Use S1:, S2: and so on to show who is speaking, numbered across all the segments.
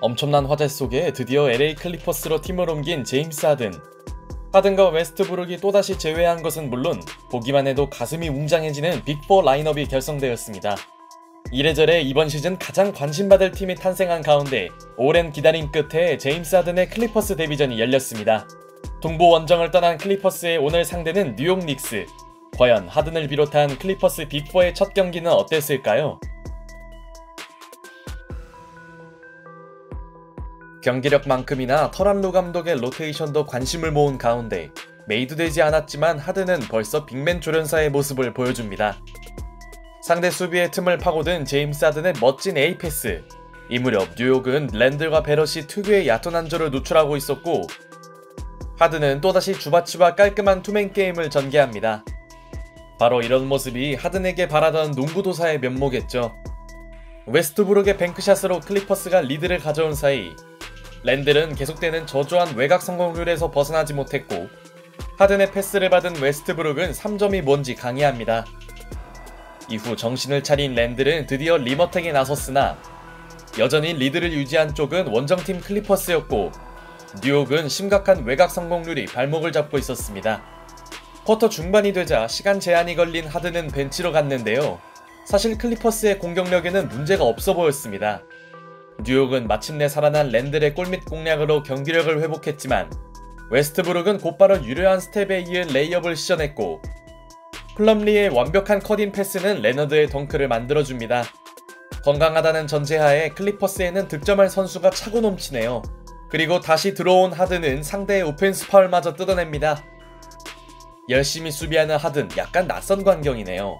S1: 엄청난 화제 속에 드디어 LA 클리퍼스로 팀을 옮긴 제임스 하든. 하든과 웨스트브룩이 또다시 재회한 것은 물론 보기만 해도 가슴이 웅장해지는 빅4 라인업이 결성되었습니다. 이래저래 이번 시즌 가장 관심받을 팀이 탄생한 가운데 오랜 기다림 끝에 제임스 하든의 클리퍼스 데뷔전이 열렸습니다. 동부 원정을 떠난 클리퍼스의 오늘 상대는 뉴욕 닉스. 과연 하든을 비롯한 클리퍼스 빅4의 첫 경기는 어땠을까요? 경기력만큼이나 터란 루 감독의 로테이션도 관심을 모은 가운데 made되지 않았지만 하든은 벌써 빅맨 조련사의 모습을 보여줍니다. 상대 수비의 틈을 파고든 제임스 하든의 멋진 A패스. 이 무렵 뉴욕은 랜들과 배럿이 특유의 야투 난조를 노출하고 있었고 하든은 또다시 주바치와 깔끔한 two-man 게임을 전개합니다. 바로 이런 모습이 하든에게 바라던 농구 도사의 면모겠죠. 웨스트브룩의 bank shot으로 클리퍼스가 리드를 가져온 사이 랜들은 계속되는 저조한 외곽 성공률에서 벗어나지 못했고 하든의 패스를 받은 웨스트브룩은 3점이 뭔지 강의합니다. 이후 정신을 차린 랜들은 드디어 rim attack에 나섰으나 여전히 리드를 유지한 쪽은 원정팀 클리퍼스였고 뉴욕은 심각한 외곽 성공률이 발목을 잡고 있었습니다. 쿼터 중반이 되자 시간 제한이 걸린 하든은 벤치로 갔는데요. 사실 클리퍼스의 공격력에는 문제가 없어 보였습니다. 뉴욕은 마침내 살아난 랜들의 골밑 공략으로 경기력을 회복했지만 웨스트브룩은 곧바로 유려한 스텝에 이은 레이업을 시전했고 플럼리의 완벽한 cut-in 패스는 레너드의 덩크를 만들어줍니다. 건강하다는 전제하에 클리퍼스에는 득점할 선수가 차고 넘치네요. 그리고 다시 들어온 하든은 상대의 오펜스 파울마저 뜯어냅니다. 열심히 수비하는 하든 약간 낯선 광경이네요.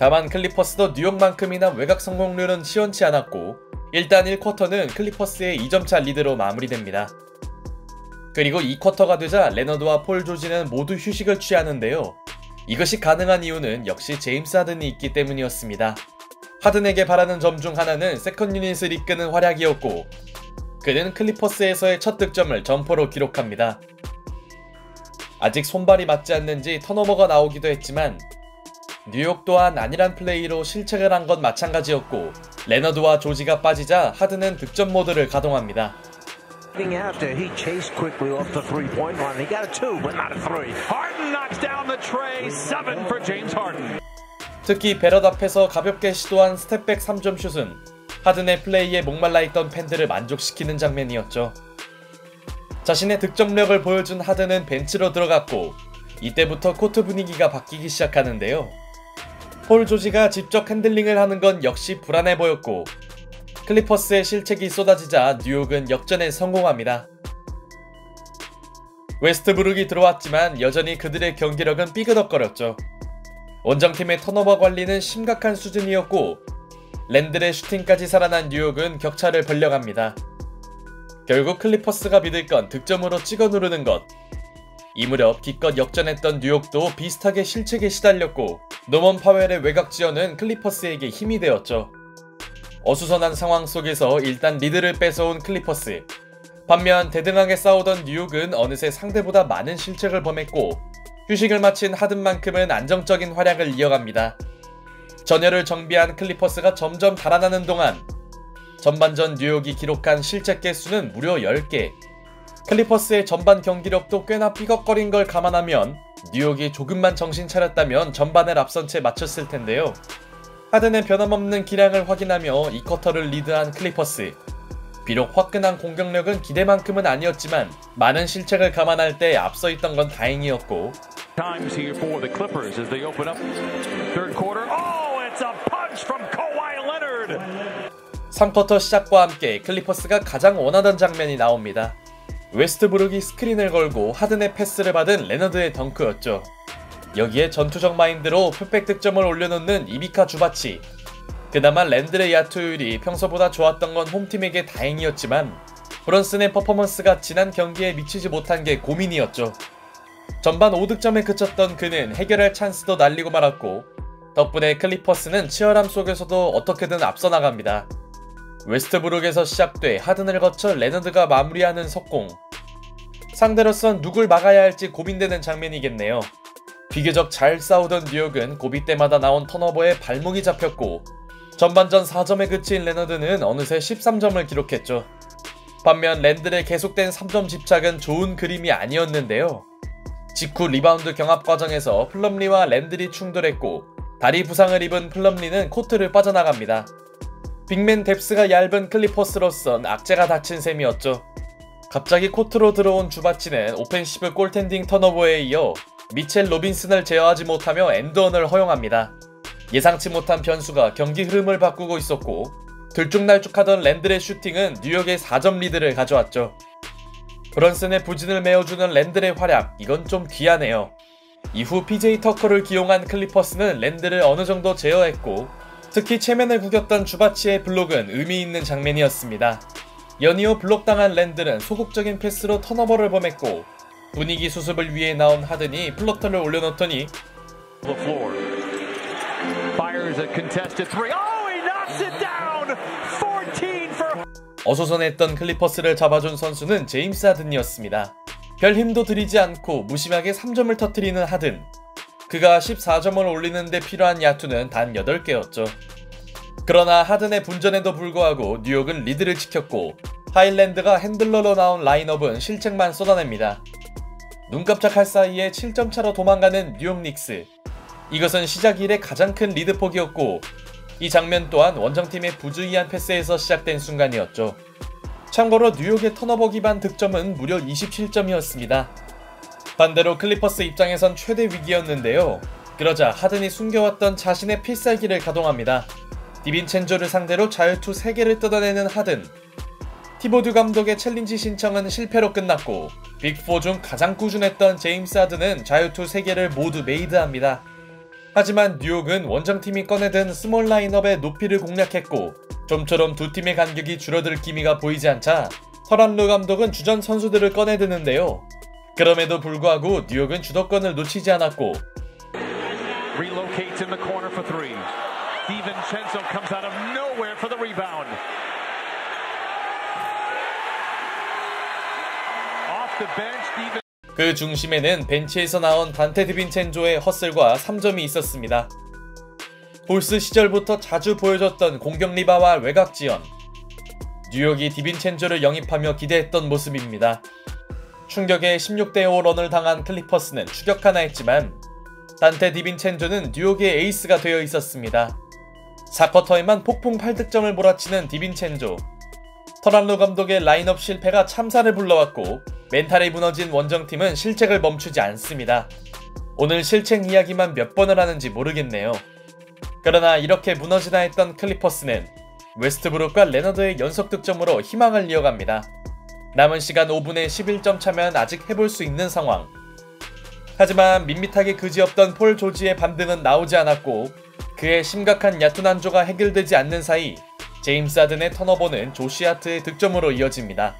S1: 다만 클리퍼스도 뉴욕만큼이나 외곽 성공률은 시원치 않았고 일단 1쿼터는 클리퍼스의 2점차 리드로 마무리됩니다. 그리고 2쿼터가 되자 레너드와 폴 조지는 모두 휴식을 취하는데요. 이것이 가능한 이유는 역시 제임스 하든이 있기 때문이었습니다. 하든에게 바라는 점 중 하나는 세컨 유닛을 이끄는 활약이었고 그는 클리퍼스에서의 첫 득점을 jumper로 기록합니다. 아직 손발이 맞지 않는지 턴오버가 나오기도 했지만 뉴욕 또한 안일한 플레이로 실책을 한 건 마찬가지였고 레너드와 조지가 빠지자 하든은 득점 모드를 가동합니다.
S2: After he chased quickly off the three-point line, he got a two, but not a three.
S3: Harden knocks down the trey. Seven for James Harden.
S1: 특히 배럿 앞에서 가볍게 시도한 step-back 3점 슛은 하든의 플레이에 목말라 있던 팬들을 만족시키는 장면이었죠. 자신의 득점력을 보여준 하든은 벤치로 들어갔고 이때부터 코트 분위기가 바뀌기 시작하는데요. 폴 조지가 직접 핸들링을 하는 건 역시 불안해 보였고 클리퍼스의 실책이 쏟아지자 뉴욕은 역전에 성공합니다. 웨스트브룩이 들어왔지만 여전히 그들의 경기력은 삐그덕거렸죠. 원정팀의 턴오버 관리는 심각한 수준이었고 랜들의 슈팅까지 살아난 뉴욕은 격차를 벌려갑니다. 결국 클리퍼스가 믿을 건 득점으로 찍어 누르는 것. 이 무렵 기껏 역전했던 뉴욕도 비슷하게 실책에 시달렸고 노먼 파웰의 외곽 지원은 클리퍼스에게 힘이 되었죠. 어수선한 상황 속에서 일단 리드를 뺏어온 클리퍼스. 반면 대등하게 싸우던 뉴욕은 어느새 상대보다 많은 실책을 범했고 휴식을 마친 하든만큼은 안정적인 활약을 이어갑니다. 전열을 정비한 클리퍼스가 점점 달아나는 동안 전반전 뉴욕이 기록한 실책 개수는 무려 10개, 클리퍼스의 전반 경기력도 꽤나 삐걱거린 걸 감안하면 뉴욕이 조금만 정신 차렸다면 전반을 앞선 채 마쳤을 텐데요. 하든의 변함없는 기량을 확인하며 2쿼터를 리드한 클리퍼스. 비록 화끈한 공격력은 기대만큼은 아니었지만 많은 실책을 감안할 때 앞서 있던 건 다행이었고
S3: Times here for the Clippers as they open up third quarter. Oh, it's a punch from Kawhi Leonard.
S1: 3쿼터 시작과 함께 클리퍼스가 가장 원하던 장면이 나옵니다. 웨스트브룩이 스크린을 걸고 하든의 패스를 받은 레너드의 덩크였죠. 여기에 전투적 마인드로 put-back 득점을 올려놓는 이비카 주바치. 그나마 랜들의 야투율이 평소보다 좋았던 건 홈팀에게 다행이었지만 브런슨의 퍼포먼스가 지난 경기에 미치지 못한 게 고민이었죠. 전반 5득점에 그쳤던 그는 해결할 찬스도 날리고 말았고 덕분에 클리퍼스는 치열함 속에서도 어떻게든 앞서 나갑니다. 웨스트브룩에서 시작돼 하든을 거쳐 레너드가 마무리하는 속공. 상대로선 누굴 막아야 할지 고민되는 장면이겠네요. 비교적 잘 싸우던 뉴욕은 고비 때마다 나온 턴오버에 발목이 잡혔고 전반전 4점에 그친 레너드는 어느새 13점을 기록했죠. 반면 랜들의 계속된 3점 집착은 좋은 그림이 아니었는데요. 직후 리바운드 경합 과정에서 플럼리와 랜들이 충돌했고 다리 부상을 입은 플럼리는 코트를 빠져나갑니다. big man depth가 얇은 클리퍼스로선 악재가 닥친 셈이었죠. 갑자기 코트로 들어온 주바치는 offensive goaltending 턴오버에 이어 미첼 로빈슨을 제어하지 못하며 and one을 허용합니다. 예상치 못한 변수가 경기 흐름을 바꾸고 있었고 들쭉날쭉하던 랜들의 슈팅은 뉴욕의 4점 리드를 가져왔죠. 브런슨의 부진을 메워주는 랜들의 활약, 이건 좀 귀하네요. 이후 PJ 터커를 기용한 클리퍼스는 랜들을 어느 정도 제어했고 특히 체면을 구겼던 주바치의 블록은 의미 있는 장면이었습니다. 연이어 블록당한 랜들은 소극적인 패스로 턴오버를 범했고 분위기 수습을 위해 나온 하든이 floater를 올려놓더니.
S3: Oh, he knocks it down. 14 for.
S1: 어수선했던 클리퍼스를 잡아준 선수는 제임스 하든이었습니다. 별 힘도 들이지 않고 무심하게 3점을 터뜨리는 하든. 그가 14점을 올리는데 필요한 야투는 단 8개였죠. 그러나 하든의 분전에도 불구하고 뉴욕은 리드를 지켰고 하일랜드가 handler로 나온 라인업은 실책만 쏟아냅니다. 눈 깜짝할 사이에 7점 차로 도망가는 뉴욕 닉스. 이것은 시작 이래 가장 큰 리드 폭이었고 이 장면 또한 원정팀의 부주의한 패스에서 시작된 순간이었죠. 참고로 뉴욕의 턴오버 기반 득점은 무려 27점이었습니다. 반대로 클리퍼스 입장에선 최대 위기였는데요. 그러자 하든이 숨겨왔던 자신의 필살기를 가동합니다. 디빈첸조를 상대로 자유투 3개를 뜯어내는 하든. 티보드 감독의 챌린지 신청은 실패로 끝났고 빅4 중 가장 꾸준했던 제임스 하든은 자유투 3개를 모두 made합니다. 하지만 뉴욕은 원정팀이 꺼내든 small 라인업의 높이를 공략했고 좀처럼 두 팀의 간격이 줄어들 기미가 보이지 않자 터란루 감독은 주전 선수들을 꺼내드는데요. 그럼에도 불구하고 뉴욕은 주도권을 놓치지 않았고. 그 중심에는 벤치에서 나온 단테 디빈첸조의 hustle과 3점이 있었습니다. 골스 시절부터 자주 보여줬던 공격 리바와 외곽 지원. 뉴욕이 디빈첸조를 영입하며 기대했던 모습입니다. 충격에 16대 5 run을 당한 클리퍼스는 추격하나 했지만 단테 디빈첸조는 뉴욕의 에이스가 되어 있었습니다. 4쿼터에만 폭풍 8득점을 몰아치는 디빈첸조. 터란루 감독의 라인업 실패가 참사를 불러왔고 멘탈이 무너진 원정팀은 실책을 멈추지 않습니다. 오늘 실책 이야기만 몇 번을 하는지 모르겠네요. 그러나 이렇게 무너지나 했던 클리퍼스는 웨스트브룩과 레너드의 연속 득점으로 희망을 이어갑니다. 남은 시간 5분에 11점 차면 아직 해볼 수 있는 상황. 하지만 밋밋하기 그지없던 폴 조지의 반등은 나오지 않았고 그의 심각한 야투 난조가 해결되지 않는 사이 제임스 하든의 턴오버는 조시아트의 득점으로 이어집니다.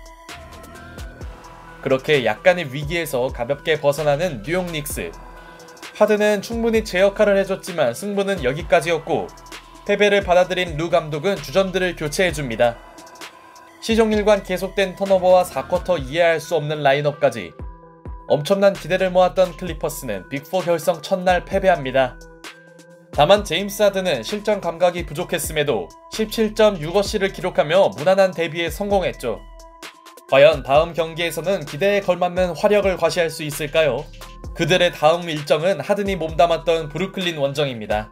S1: 그렇게 약간의 위기에서 가볍게 벗어나는 뉴욕 닉스. 하든은 충분히 제 역할을 해줬지만 승부는 여기까지였고 패배를 받아들인 루 감독은 주전들을 교체해줍니다. 시종일관 계속된 턴오버와 4쿼터 이해할 수 없는 라인업까지 엄청난 기대를 모았던 클리퍼스는 빅4 결성 첫날 패배합니다. 다만 제임스 하든은 실전 감각이 부족했음에도 17.6어시를 기록하며 무난한 데뷔에 성공했죠. 과연 다음 경기에서는 기대에 걸맞는 화력을 과시할 수 있을까요? 그들의 다음 일정은 하든이 몸담았던 브루클린 원정입니다.